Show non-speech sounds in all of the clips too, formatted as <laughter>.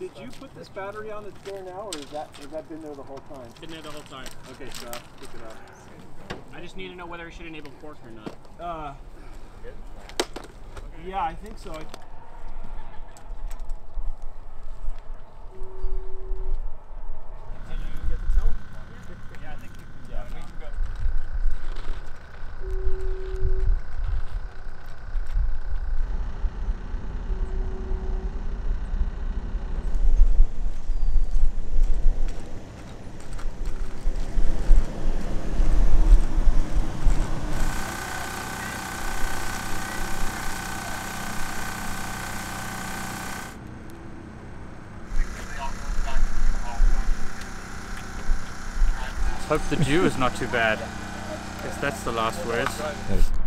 Did you put this battery on that's there now, or is that has that been there the whole time? Been there the whole time. Okay, so pick it up. I just need to know whether I should enable fork or not. Uh, yeah, I think so. I think yeah, we can go. Hope the Jew is not too bad. Guess that's the last words.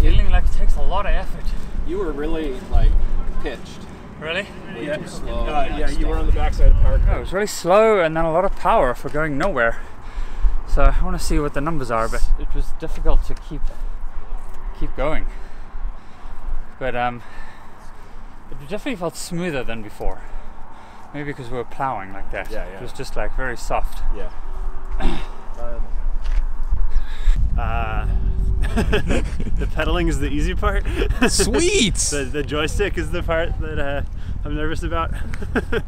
Feeling like it takes a lot of effort. you were really like pitched. Really? Way Yeah. slow. Uh, yeah, you were on the backside of the power No, it was really slow and then a lot of power for going nowhere. So I want to see what the numbers are, but it was difficult to keep keep going. But um, it definitely felt smoother than before. Maybe because we were plowing like that. Yeah, yeah. It was just like very soft. Yeah. <coughs> Uh, <laughs> the pedaling is the easy part. Sweet. <laughs> the, the joystick is the part that uh, I'm nervous about. <laughs>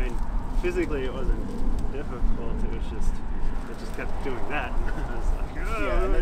I mean, physically it wasn't difficult. It was just it just kept doing that. <laughs> I was like, oh, Yeah,